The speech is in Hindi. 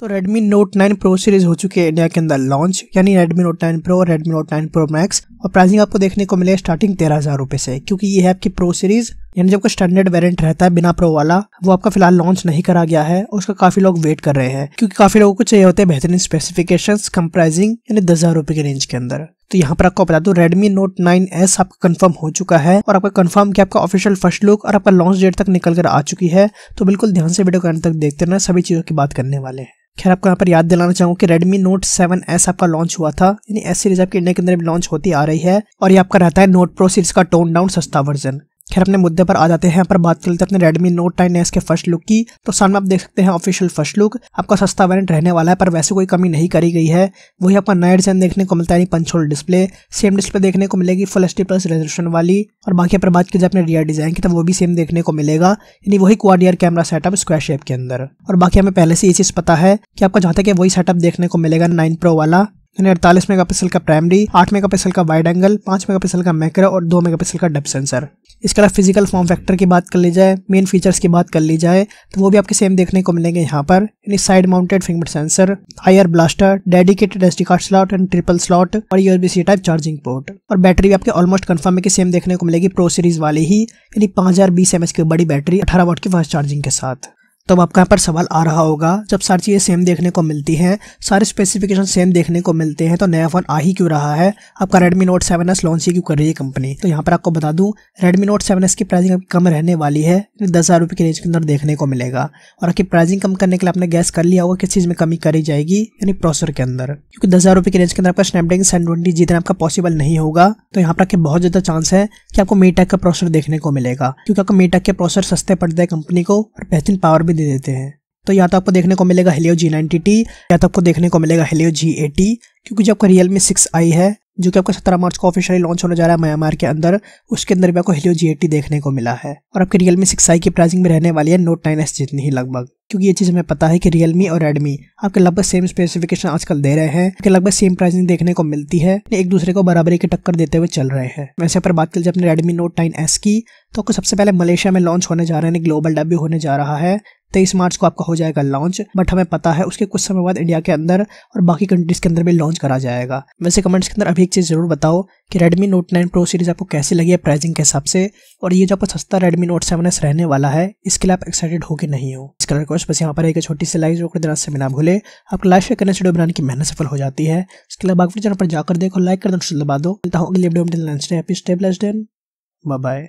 तो Redmi Note 9 Pro सीरीज़ हो चुकी है इंडिया के अंदर लॉन्च यानी Redmi Note 9 Pro और Redmi Note 9 Pro Max और प्राइसिंग आपको देखने को मिले स्टार्टिंग तेरह हज़ार रुपए से, क्योंकि ये है आपकी प्रो सीरीज़ यानी जब कोई स्टैंडर्ड वेरिएंट रहता है, बिना प्रो वाला, वो आपका फ़िलहाल लॉन्च नहीं करा गया है, और उसका काफ़ी लोग वेट कर रहे हैं, क्योंकि काफ़ी लोगों को चाहिए होते हैं बेहतरीन स्पेसिफिकेशन कम प्राइसिंग यानी दस हज़ार रुपए के रेंज के अंदर। तो यहाँ पर आपको बता दू, Redmi Note 9s आपका कंफर्म हो चुका है, और आपका कंफर्म कि आपका ऑफिशियल फ़र्स्ट लुक और आपका लॉन्च डेट तक निकल कर आ चुकी है तो बिल्कुल ध्यान से वीडियो को तक देखते रहना, सभी चीज़ों की बात करने वाले हैं। खैर, आपको यहाँ पर याद दिलाना चाहूँ कि Redmi Note 7s आपका लॉन्च हुआ था, यानी एस सीरीज़ आपके इंडिया के अंदर भी लॉन्च होती आ रही है और ये आपका रहता है Note Pro सीरीज़ का टोन डाउन सस्ता वर्जन खैर, अपने मुद्दे पर आ जाते हैं पर, बात कर लेते हैं अपने Redmi Note 9s के फ़र्स्ट लुक की। तो सामने आप देख सकते हैं ऑफिशियल फ़र्स्ट लुक आपका सस्ता वेरिएंट रहने वाला है, पर वैसे कोई कमी नहीं करी गई है। वही आपका नया डिज़ाइन देखने को मिलता है punch hole display same display देखने को मिलेगी फुल एच प्लस रेजोल्यूशन वाली। और बाकी पर बात की जाए अपने रियर डिज़ाइन की तो वो भी सेम देखने को मिलेगा। यानी वही quad rear camera setup square shape के अंदर। और बाकी हमें पहले से ये चीज़ पता है कि आपको जहाँ तक वही सेटअप देखने को मिलेगा नाइन प्रो वाला। यानी अड़तालीस मेगापिक्सल का प्राइमरी, आठ मेगापिक्सल का वाइड एंगल, पाँच मेगापिक्सल का मैक्रो और दो मेगापिक्सल का डेप्थ सेंसर। इसके अलावा फ़िज़िकल फॉर्म फैक्टर की बात कर ली जाए, मेन फीचर्स की बात कर ली जाए तो वो भी आपके सेम देखने को मिलेंगे यहाँ पर। यानी side mounted finger sensor IR blaster dedicated S card slot and triple slot और USB C type charging port और बैटरी भी आपके ऑलमोस्ट कन्फर्म है कि सेम देखने को मिलेगी प्रो सीरीज़ वाली ही, यानी पाँच हज़ार बीस एमएच की बड़ी बैटरी अठारह वाट की फास्ट चार्जिंग के साथ। तो अब आपका यहाँ पर सवाल आ रहा होगा, जब सारी चीज़ें सेम देखने को मिलती हैं, सारे स्पेसिफिकेशन सेम देखने को मिलते हैं तो नया फ़ोन आ ही क्यों रहा है? आपका Redmi Note 7s लॉन्च ही क्यों कर रही है कंपनी तो यहाँ पर आपको बता दूँ, Redmi Note 7s की प्राइसिंग अभी कम रहने वाली है दस हज़ार रुपये की रेंज के अंदर देखने को मिलेगा। और आपकी प्राइसिंग कम करने के लिए आपने गैस कर लिया होगा किस चीज़ में कमी करी जाएगी, यानी प्रोसेसर के अंदर। क्योंकि दस हज़ार रुपये की रेंज के अंदर आपका स्नैपड्रैगन सेवन ट्वेंटी जितना आपका पॉसिबल नहीं होगा तो यहाँ पर आपके बहुत ज़्यादा चांस है कि आपको मीटेक का प्रोसेसर देखने को मिलेगा। क्योंकि आपको मीटेक के प्रोसेसर सस्ते पड़ते हैं कंपनी को, और बेहतरीन पावर भी दे देते हैं। तो या तो आपको देखने को मिलेगा हेलियो जी नाइनटी टी या तो आपको देखने को मिलेगा हेलियो जी एटी क्योंकि जो आपका रियल मी सिक्स आई है, जो कि आपका सत्रह मार्च को ऑफिशियली लॉन्च होने जा रहा है म्यांमार के अंदर, उसके अंदर भी आपको हेलियो जी एटी देखने को मिला है। और आपकी रियल मी सिक्स आई की प्राइसिंग में रहने वाली है नोट नाइन एस जितनी ही लगभग। क्योंकि ये चीज़ हमें पता है कि रियलमी और रेडमी आपके लगभग सेम स्पेसिफिकेशन आजकल दे रहे हैं कि लगभग सेम प्राइसिंग देखने को मिलती है एक दूसरे को बराबरी की टक्कर देते हुए चल रहे हैं। वैसे पर बात कर अपने रेडमी नोट नाइन एस की तो आपको सबसे पहले मलेशिया में लॉन्च होने जा रहे हैं ग्लोबल डेब्यू होने जा रहा है। तेईस मार्च को आपका हो जाएगा लॉन्च बट हमें पता है उसके कुछ समय बाद इंडिया के अंदर और बाकी कंट्रीज़ के अंदर भी लॉन्च करा जाएगा। वैसे कमेंट्स के अंदर अभी एक चीज़ ज़रूर बताओ कि Redmi Note 9 Pro सीरीज़ आपको कैसी लगी है प्राइसिंग के हिसाब से और ये जो आपको सस्ता Redmi Note 7s रहने वाला है, इसके लिए आप एक्साइटेड हो कि नहीं हो? इस कलर कोर्स बस यहाँ पर एक छोटी सी लाइक जो कर देना से बिना भूले आप लाइक शेयर करने से बनाने की मेहनत सफल हो जाती है। इसके लिए बाकी चैनल पर जाकर देखो लाइक कर दो दबा दो। मिलता हूँ बाय